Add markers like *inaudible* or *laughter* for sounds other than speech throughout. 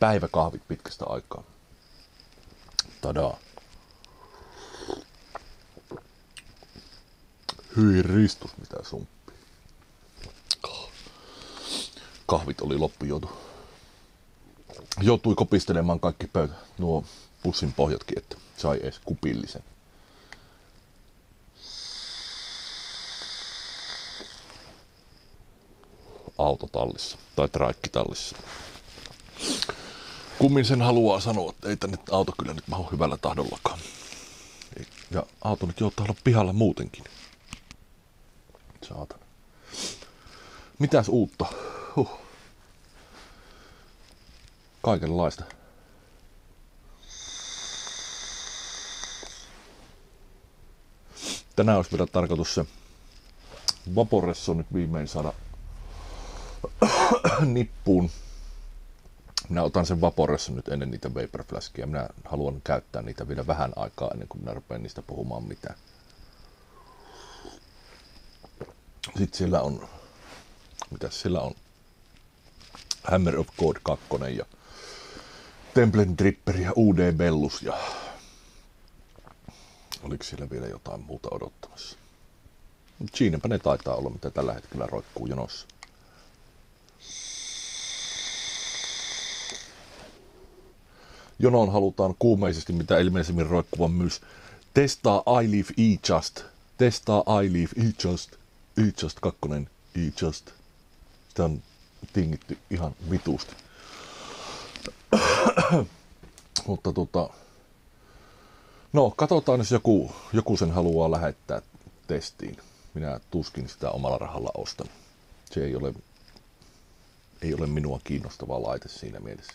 päiväkahvit pitkästä aikaa. Tadaa. Hyi ristus, mitä sumppi. Kahvit oli loppu joutu. Joutui kopistelemaan kaikki pöytä, nuo pussin pohjatkin, että sai edes kupillisen. Autotallissa tai traikkitallissa. Kummin sen haluaa sanoa, että ei tänne auto kyllä nyt mahu hyvällä tahdollakaan. Ja auto nyt joutuu olla pihalla muutenkin. Saatana. Mitäs uutta? Huh. Kaikenlaista. Tänään olisi vielä tarkoitus se Vaporesso nyt viimein saada *coughs* nippuun. Minä otan sen Vaporessa nyt ennen niitä Vapor Flaskia. Minä haluan käyttää niitä vielä vähän aikaa ennen kuin minä rupean niistä puhumaan mitään. Sitten siellä on, mitä siellä on? Hammer of God 2 ja Templen Dripper ja UD Bellus ja oliko siellä vielä jotain muuta odottamassa? Siinäpä ne taitaa olla, mitä tällä hetkellä roikkuu jonossa. Jonoon halutaan kuumeisesti mitä ilmeisemmin roikkuvan myös testaa iLeaf eJust. Testaa iLeaf eJust. eJust 2. eJust. Sitä on tingitty ihan vitusti. *clears throat* Mutta tota, no katsotaan, jos joku, joku sen haluaa lähettää testiin. Minä tuskin sitä omalla rahalla ostan. Se ei ole, ei ole minua kiinnostava laite siinä mielessä.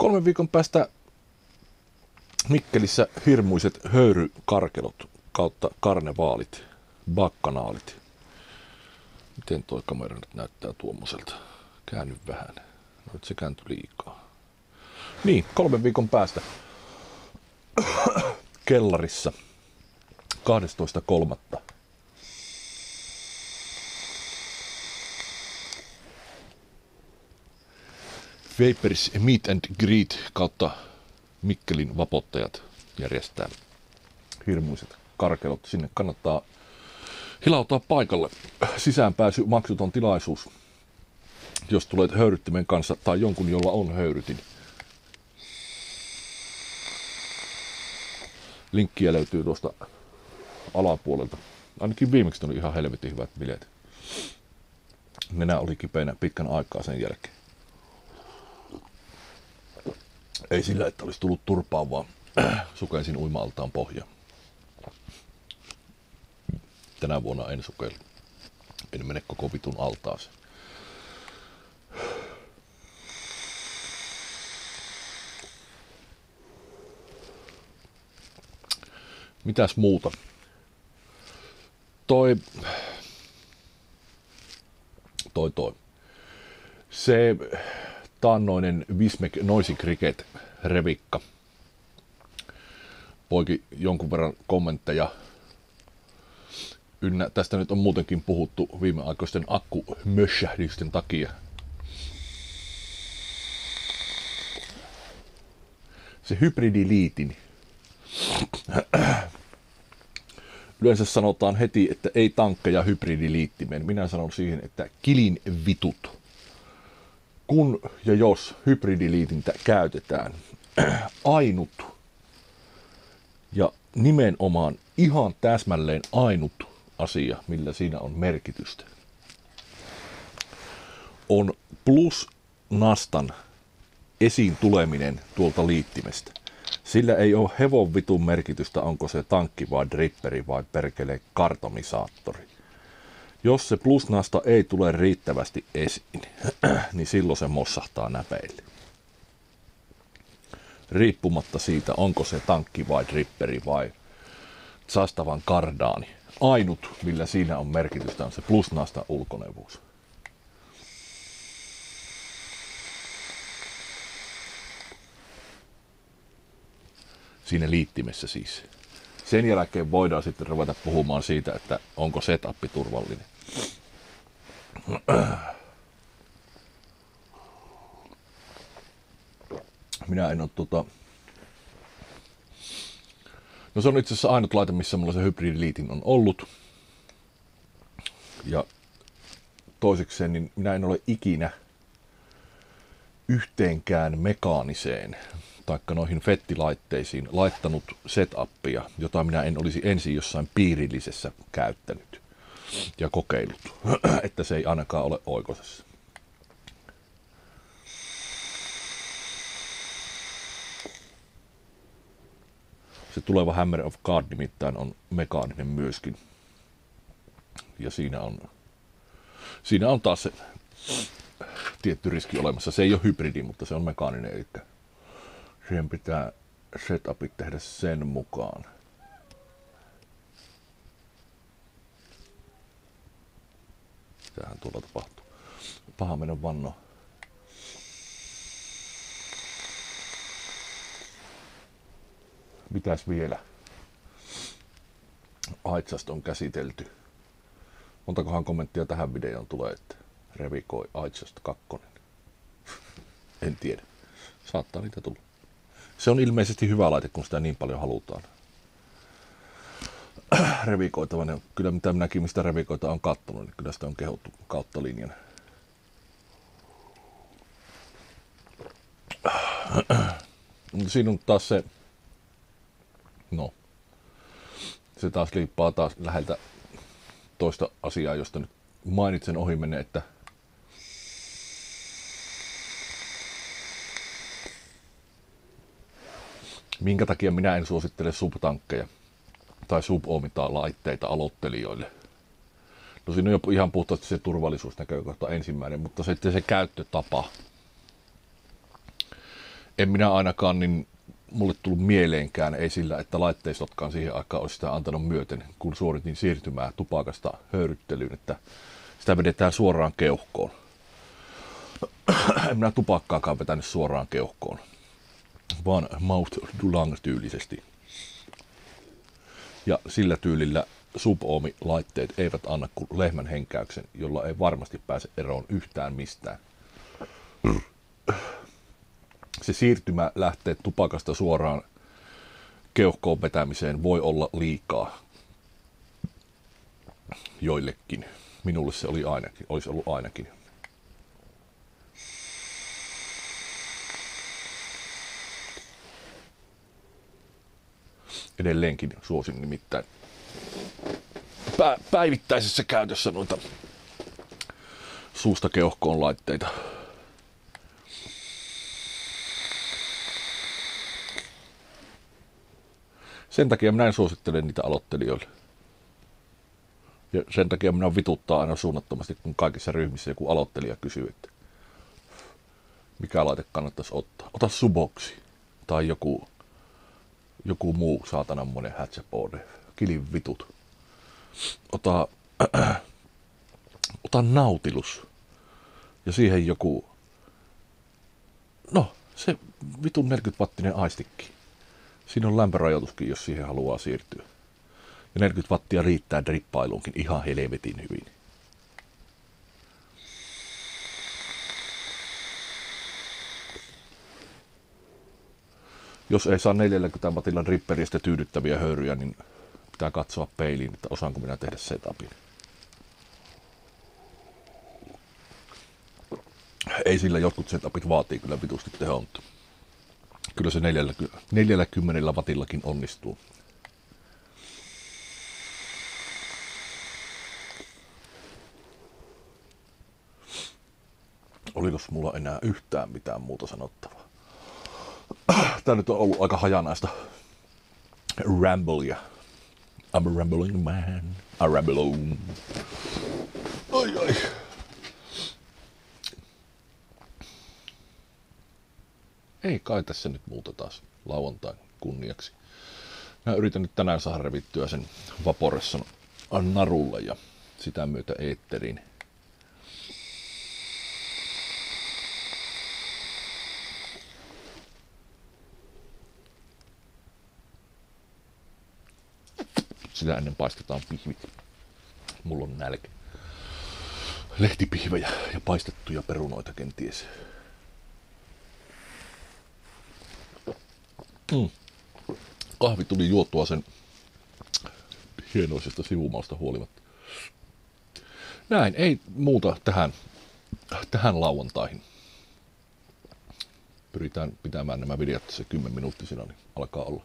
Kolmen viikon päästä Mikkelissä hirmuiset höyrykarkelot kautta karnevaalit, bakkanaalit. Miten toi kamera nyt näyttää tuommoiselta? Käänny vähän. No nyt se kääntyi liikaa. Niin, kolmen viikon päästä *coughs* kellarissa 12.3. Vapers Meet and Greet kautta Mikkelin vapottajat järjestää hirmuiset karkelot. Sinne kannattaa hilautua paikalle. Sisäänpääsy maksuton tilaisuus, jos tulet höyryttimen kanssa tai jonkun, jolla on höyrytin. Linkkiä löytyy tuosta alapuolelta. Ainakin viimeksi oli ihan helvetin hyvät bileet. Nenä oli kipeänä pitkän aikaa sen jälkeen. Ei sillä, että olisi tullut turpaan, vaan *clears throat* sukelsin uima-altaan pohja. Tänä vuonna en sukellu. En mene koko vitun altaaseen. Mitäs muuta? Toi, toi, toi. Se taannoinen Vismek Noisy Cricket revikka poiki jonkun verran kommentteja. Ynnä, tästä nyt on muutenkin puhuttu viimeaikoisten akkumössähdysten takia. Se hybridiliitin. Yleensä sanotaan heti, että ei tankkeja hybridiliittimeen. Minä sanon siihen, että kilin vitut kun ja jos hybridiliitintä käytetään, *clears throat* ainut ja nimenomaan ihan täsmälleen ainut asia, millä siinä on merkitystä, on plus nastan esiin tuleminen tuolta liittimestä. Sillä ei ole hevon vitun merkitystä, onko se tankki vai dripperi vai perkele kartomisaattori. Jos se plusnasta ei tule riittävästi esiin, *clears throat* niin silloin se mossahtaa näpeille. Riippumatta siitä, onko se tankki vai dripperi vai sastavan kardaani. Ainut, millä siinä on merkitystä, on se plusnasta ulkonevuus. Siinä liittimessä siis. Sen jälkeen voidaan sitten ruveta puhumaan siitä, että onko setup turvallinen. Minä en ole tota... No se on itse asiassa ainut laite, missä mulla se hybridiliitin on ollut. Ja toisekseen, niin minä en ole ikinä yhteenkään mekaaniseen taikka noihin fettilaitteisiin laittanut setupia, jota minä en olisi ensin jossain piirillisessä käyttänyt ja kokeillut, *clears throat* että se ei ainakaan ole oikosessa. Se tuleva Hammer of God nimittäin on mekaaninen myöskin. Ja siinä on, siinä on taas se tietty riski olemassa. Se ei ole hybridi, mutta se on mekaaninen, eli siihen pitää setupit tehdä sen mukaan. Mitähän tuolla tapahtuu? Paha mennä vanno. Mitäs vielä? Aitsast on käsitelty. Montakohan kommenttia tähän videoon tulee, että revikoi Aitsast 2. en tiedä. Saattaa niitä tulla. Se on ilmeisesti hyvä laite, kun sitä niin paljon halutaan *clears throat* revikoitava. Kyllä mitä minäkin mistä revikoita on kattonut, niin kyllä sitä on kehottu kautta linjan. *clears throat* Siinä on taas se, no, se taas liippaa taas läheltä toista asiaa, josta nyt mainitsen ohi että minkä takia minä en suosittele subtankkeja tai subomitaan-laitteita aloittelijoille. No siinä on jo ihan puhtaasti se turvallisuusnäkökohta ensimmäinen, mutta sitten se käyttötapa. En minä ainakaan niin mulle tullut mieleenkään, ei sillä, että laitteistotkaan siihen aikaan olisi sitä antanut myöten, kun suoritin siirtymää tupakasta höyryttelyyn, että sitä vedetään suoraan keuhkoon. *clears throat* en minä tupakkaakaan vetänyt suoraan keuhkoon vaan mouth dulang tyylisesti. Ja sillä tyylillä suboomi-laitteet eivät anna kuin lehmän henkäyksen, jolla ei varmasti pääse eroon yhtään mistään. Se siirtymä lähtee tupakasta suoraan keuhkoon vetämiseen voi olla liikaa joillekin. Minulle se oli ainakin, olisi ollut ainakin. Edelleenkin suosin nimittäin pä- päivittäisessä käytössä noita suusta keuhkoon laitteita. Sen takia minä en suosittele niitä aloittelijoille. Ja sen takia minä vituttaa aina suunnattomasti, kun kaikissa ryhmissä joku aloittelija kysyy, että mikä laite kannattaisi ottaa. Ota suboksi tai joku joku muu saatananmoinen hätsäpoode. Kilin vitut. Ota, *clears throat* ota nautilus. Ja siihen joku, no se vitun 40 wattinen aistikki. Siinä on lämpörajoituskin, jos siihen haluaa siirtyä. Ja 40 wattia riittää drippailuunkin ihan helvetin hyvin. Jos ei saa 40 watilla dripperistä tyydyttäviä höyryjä, niin pitää katsoa peiliin, että osaanko minä tehdä setupin. Ei sillä jotkut setupit vaatii kyllä vitusti tehoa, mutta kyllä se 40, 40 watillakin onnistuu. Oliko mulla enää yhtään mitään muuta sanottavaa? Tää nyt on ollut aika hajanaista ramblia. I'm a rambling man. I ramble on. Ai ai. Ei kai tässä nyt muuta taas lauantain kunniaksi. Mä yritän nyt tänään saada revittyä sen Vaporesson narulle ja sitä myötä eetteriin Sitä ennen paistetaan pihvit. Mulla on nälkä. lehtipihvejä ja paistettuja perunoita kenties. Mm. Kahvi tuli juottua sen hienoisesta sivumausta huolimatta. Näin, ei muuta tähän, tähän lauantaihin. Pyritään pitämään nämä videot se 10 minuuttisina, niin alkaa olla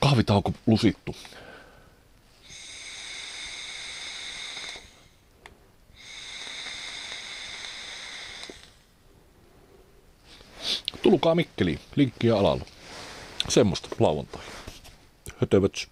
kahvitauko lusittu. Tulkaa Mikkeliin, linkkiä alalla. Semmoista lauantai. Hötövöts.